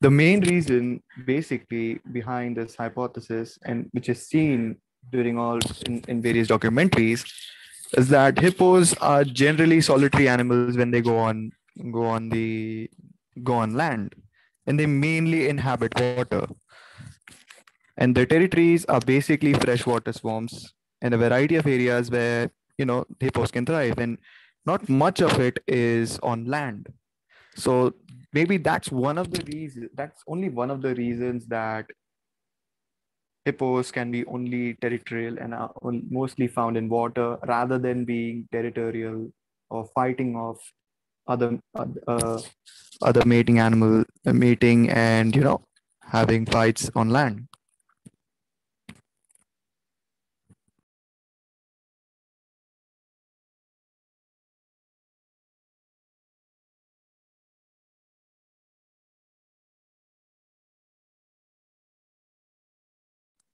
The main reason, basically, behind this hypothesis, and which is seen during all in, in various documentaries, is that hippos are generally solitary animals when they go on go on the go on land and they mainly inhabit water. And their territories are basically freshwater swamps and a variety of areas where you know hippos can thrive, and not much of it is on land. So maybe that's one of the reasons. That's only one of the reasons that hippos can be only territorial and are mostly found in water, rather than being territorial or fighting off other uh, other mating animal uh, mating and you know having fights on land.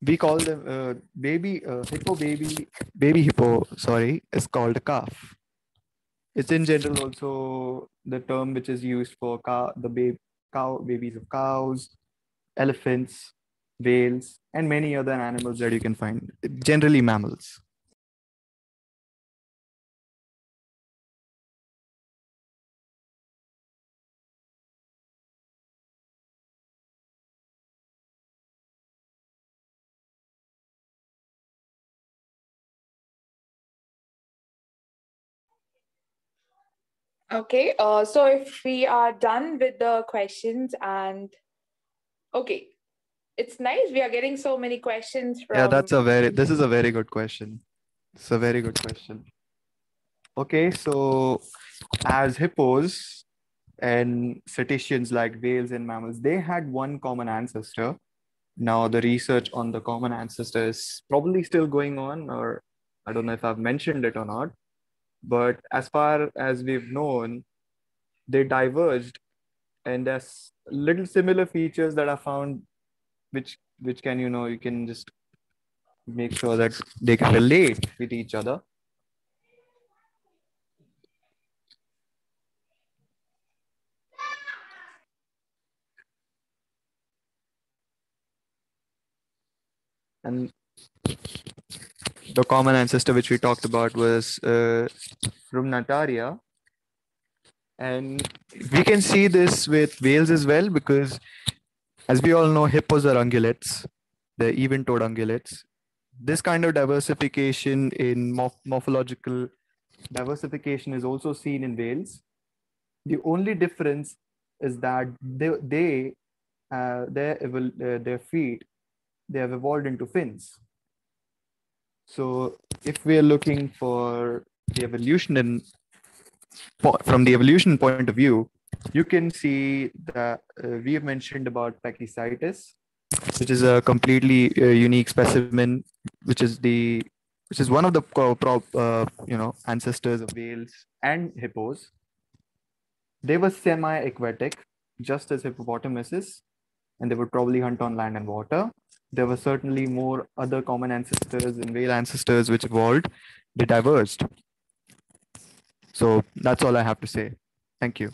We call them uh, baby uh, hippo baby baby hippo sorry is called a calf it's in general also the term which is used for cow the baby cow babies of cows elephants whales and many other animals that you can find generally mammals Okay, uh, so if we are done with the questions and okay, it's nice we are getting so many questions from. yeah that's a very this is a very good question. It's a very good question. Okay so as hippos and cetaceans like whales and mammals they had one common ancestor. Now the research on the common ancestor is probably still going on or i don't know if i've mentioned it or not but as far as we've known they diverged and there's little similar features that are found which which can you know you can just make sure that they can relate with each other. And the common ancestor which we talked about was uh, Rumnataria. And we can see this with whales as well because as we all know, hippos are ungulates. They're even-toed ungulates. This kind of diversification in morph- morphological diversification is also seen in whales. The only difference is that they, they uh, their, uh, their feet, they have evolved into fins. So if we are looking for the evolution in from the evolution point of view, you can see that uh, we have mentioned about Pakicetus, which is a completely uh, unique specimen, which is the which is one of the uh, you know ancestors of whales and hippos. They were semi-aquatic, just as hippopotamuses, and they would probably hunt on land and water. There were certainly more other common ancestors and whale ancestors which evolved. They diverged. So that's all I have to say. Thank you.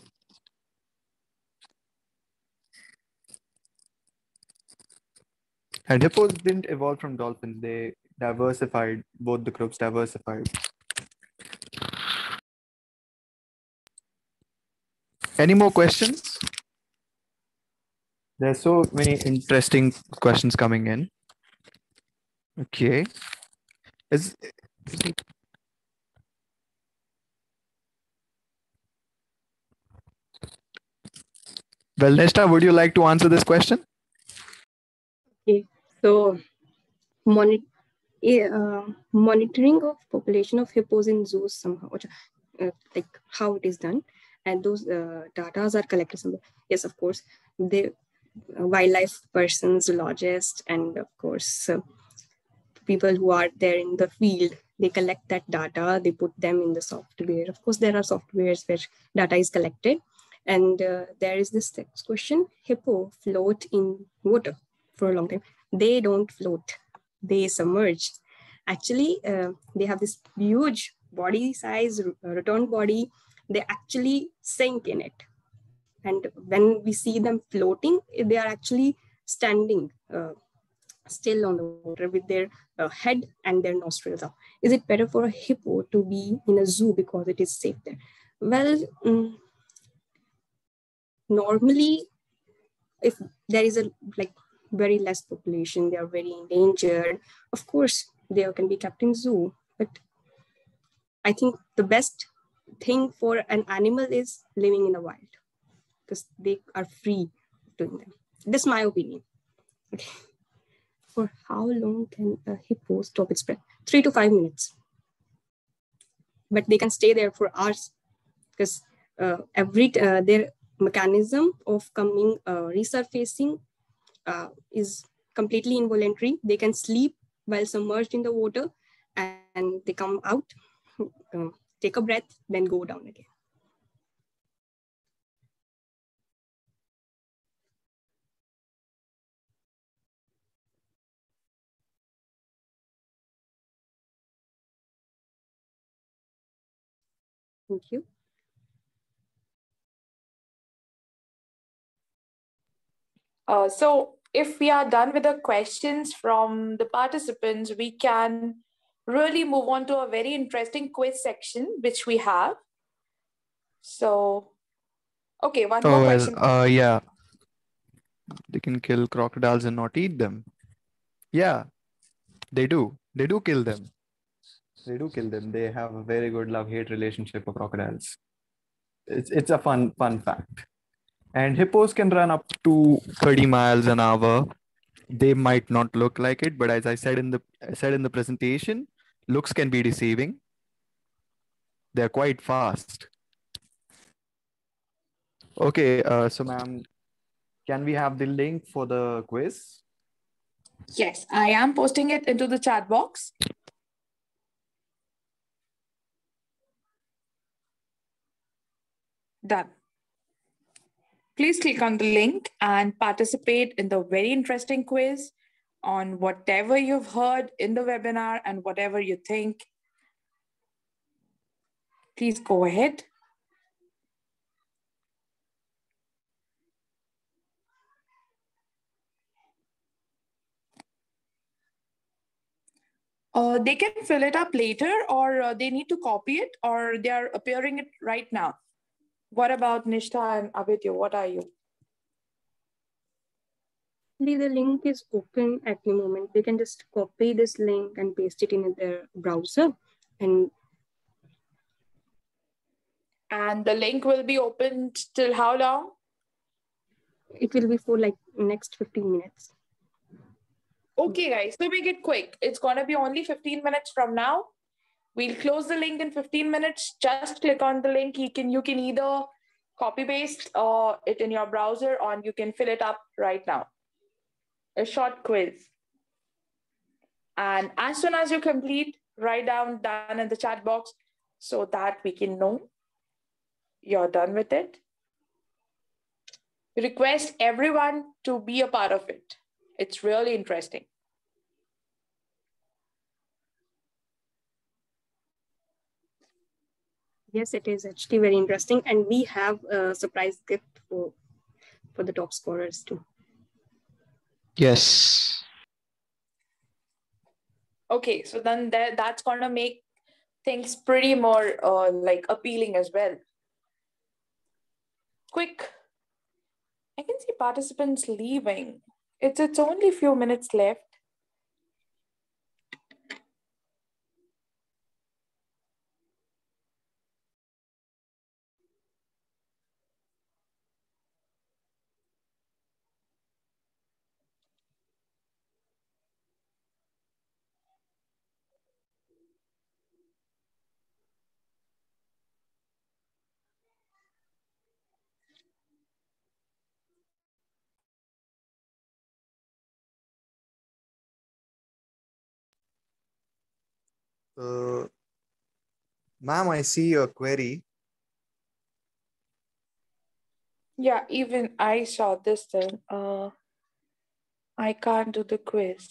And hippos didn't evolve from dolphins. They diversified, both the groups diversified. Any more questions? There's so many interesting questions coming in. Okay. Is, well, Nishtha, would you like to answer this question? Okay, so moni- eh, uh, monitoring of population of hippos in zoos somehow, uh, like how it is done, and those uh, data are collected somewhere. Yes, of course, the uh, wildlife persons, zoologists, and of course, uh, people who are there in the field. They collect that data. They put them in the software. Of course, there are softwares where data is collected, and uh, there is this next question: Hippo float in water for a long time. They don't float, they submerge. Actually, uh, they have this huge body size, round body. They actually sink in it. And when we see them floating, they are actually standing uh, still on the water with their uh, head and their nostrils up. Is it better for a hippo to be in a zoo because it is safe there? Well, mm, normally, if there is a like very less population, they are very endangered. Of course, they can be kept in zoo, but I think the best thing for an animal is living in the wild because they are free doing them. That's my opinion. Okay. For how long can a hippo stop its breath? Three to five minutes. But they can stay there for hours because uh, every uh, their mechanism of coming uh, resurfacing uh, is completely involuntary. They can sleep while submerged in the water and they come out, uh, take a breath, then go down again. Thank you. Uh, so if we are done with the questions from the participants, we can really move on to a very interesting quiz section, which we have. So, okay, one Oh, more well, question. uh, yeah. They can kill crocodiles and not eat them. Yeah, they do. They do kill them. They do kill them. They have a very good love-hate relationship with crocodiles. It's it's a fun fun fact. And hippos can run up to 30 miles an hour. They might not look like it, but as I said in the I said in the presentation, looks can be deceiving. They're quite fast. Okay, uh, so ma'am, can we have the link for the quiz? Yes, I am posting it into the chat box. Done. Please click on the link and participate in the very interesting quiz on whatever you've heard in the webinar and whatever you think. Please go ahead. Uh, they can fill it up later or uh, they need to copy it or they are appearing it right now. What about Nishtha and Abhyuday? What are you? The the link is open at the moment. They can just copy this link and paste it in their browser. And And the link will be opened till how long? it will be for like next 15 minutes. Okay, guys, so make it quick. It's going to be only 15 minutes from now. We'll close the link in 15 minutes. Just click on the link. You can you can either copy paste uh, it in your browser or you can fill it up right now. A short quiz. And as soon as you complete, write down done in the chat box so that we can know you're done with it. Request everyone to be a part of it. It's really interesting. Yes, it is actually very interesting. And we have a surprise gift for for the top scorers too. Yes. Okay, so then that, that's gonna make things pretty more uh, like appealing as well. Quick. I can see participants leaving. It's it's only a few minutes left. Uh, ma'am, I see your query. Yeah, even I saw this thing. Uh, I can't do the quiz.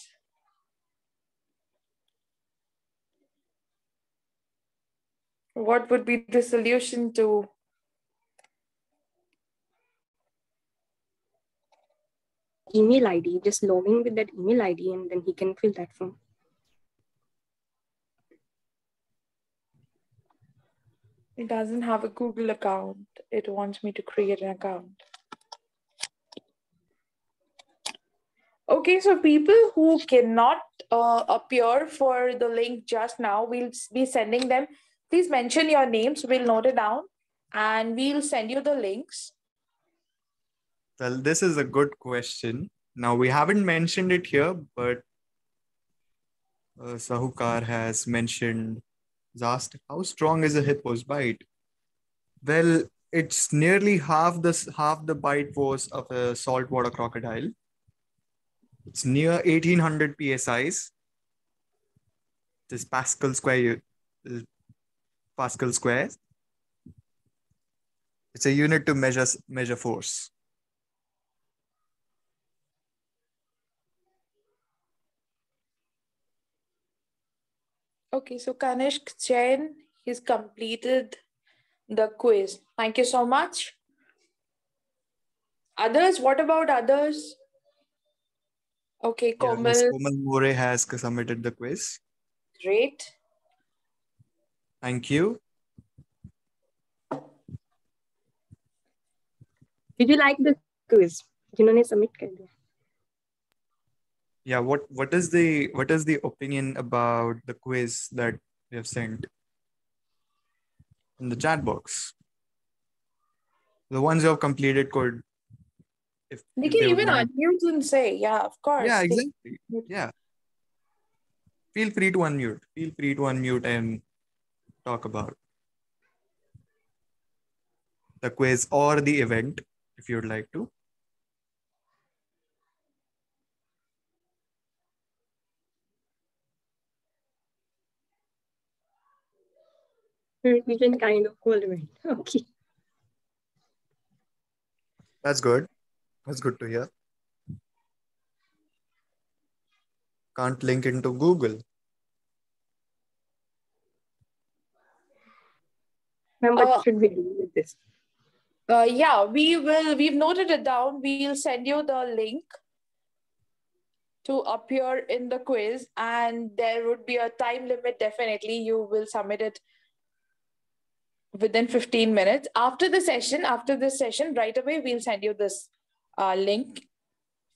What would be the solution to Email ID, just log in with that email ID and then he can fill that form. It doesn't have a Google account. It wants me to create an account. Okay, so people who cannot uh, appear for the link just now, we'll be sending them. Please mention your names. We'll note it down and we'll send you the links. Well, this is a good question. Now, we haven't mentioned it here, but uh, Sahukar has mentioned, has asked, how strong is a hippo's bite? Well, it's nearly half the, half the bite force of a saltwater crocodile. It's near 1800 psi's. This Pascal square, Pascal square. It's a unit to measure measure force. Okay, so Kanishk Jain, he's completed the quiz. Thank you so much. Others, what about others? Okay, Yeah, Komal, Miss Komal More has submitted the quiz. great. Thank you. Did you like the quiz? जिन्होंने submit कर दिया. yeah, what what is the what is the opinion about the quiz that we have sent in the chat box? The ones you have completed could if They can even unmute and say, yeah, of course. Yeah, exactly. Yeah. Feel free to unmute. Feel free to unmute and talk about the quiz or the event if you'd like to. Revision kind of whole event. [LAUGHS] Okay. That's good. That's good to hear. Can't link into Google. Ma'am, what Uh, should we do with this? Uh, yeah, we will. We've noted it down. We'll send you the link to appear in the quiz, and there would be a time limit. Definitely, you will submit it within 15 minutes after the session. After this session, right away, we'll send you this uh, link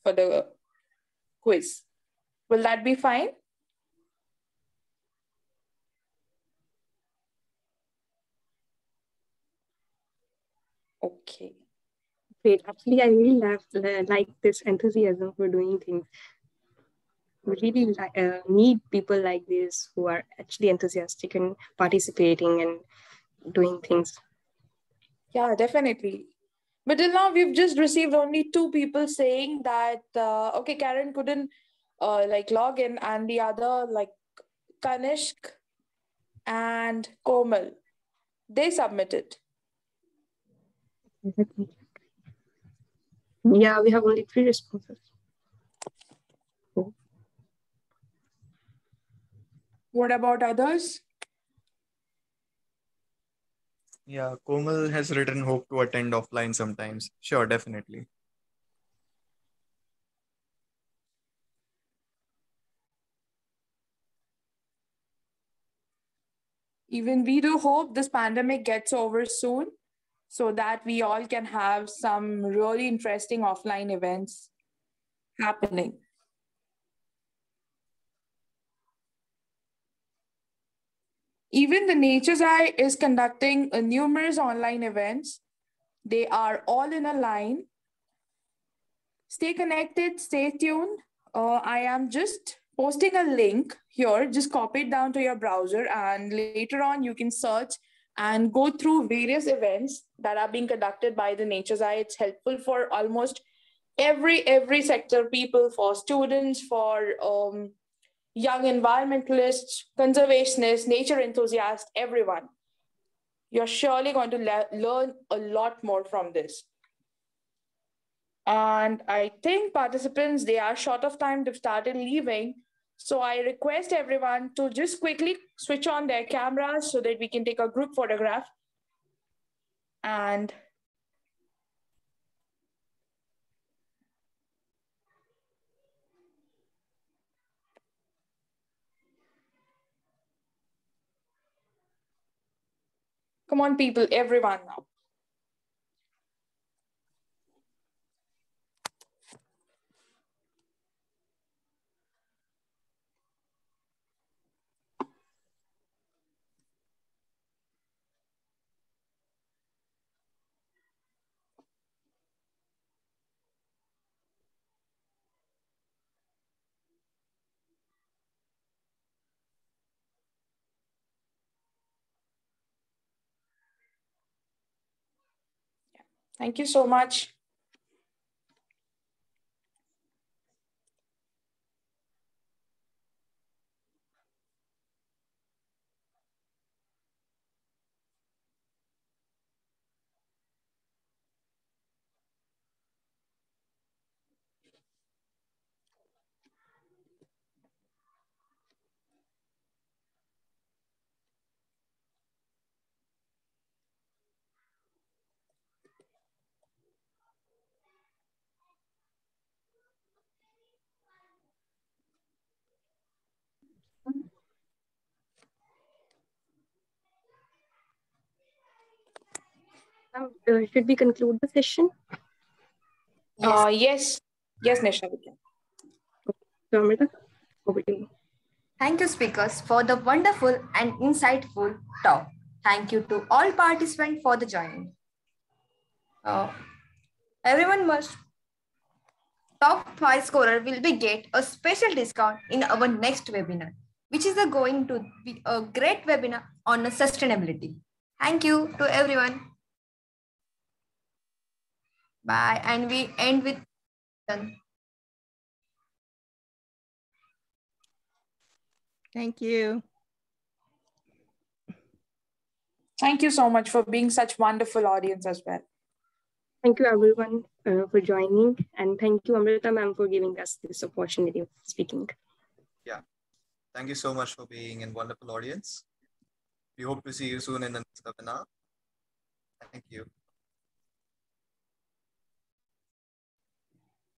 for the quiz. Will that be fine? Okay. Great. Actually, I really love, uh, like this enthusiasm for doing things. We really uh, need people like this who are actually enthusiastic and participating and doing things. Yeah, definitely. But till now, we've just received only two people saying that, uh, okay, Karen couldn't uh, like log in, and the other, like Kanishk and Komal, they submitted. Yeah, we have only three responses. What about others? Yeah, Komal has written hope to attend offline sometimes. Sure, definitely. Even we do hope this pandemic gets over soon so that we all can have some really interesting offline events happening. Even the Nature's Eye is conducting uh, numerous online events. They are all in a line. Stay connected, stay tuned. Uh, I am just posting a link here. Just copy it down to your browser, and later on, you can search and go through various events that are being conducted by the Nature's Eye. It's helpful for almost every every sector people, for students, for um, young environmentalists, conservationists, nature enthusiasts, everyone. You're surely going to le- learn a lot more from this. And I think participants, they are short of time, they've started leaving. So I request everyone to just quickly switch on their cameras so that we can take a group photograph. And come on, people, everyone now. Thank you so much. Uh, should we conclude the session? Uh, yes. Yes, Nishtha, we can. So, Amrita, over to you. Thank you, speakers, for the wonderful and insightful talk. Thank you to all participants for the joining. Uh, everyone must top five scorer will be get a special discount in our next webinar, which is going to be a great webinar on sustainability. Thank you to everyone. Bye. And we end with done. Thank you. Thank you so much for being such wonderful audience as well. Thank you everyone uh, for joining and thank you Amrita ma'am for giving us this opportunity of speaking. Yeah, thank you so much for being in wonderful audience. We hope to see you soon in the next webinar. Thank you.